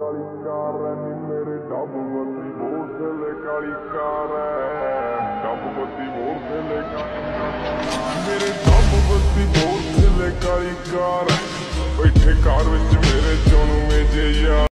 ਕਾਲੀ ਕਾਰ ਐ ਨੀ ਮੇਰੇ ਡੱਬ ਬੱਤੀ ਥੱਲੇ ਕਾਲੀ ਕਾਰ ਐ ਡੱਬ ਬੱਤੀ ਮੋਟਰਸਾਈਕਲ ਕਾਲੀ ਕਾਰ ਮੇਰੇ ਡੱਬ ਬੱਤੀ ਮੋਟਰਸਾਈਕਲ ਕਾਲੀ ਕਾਰ ਬੈਠੇ ਕਾਰ ਵਿੱਚ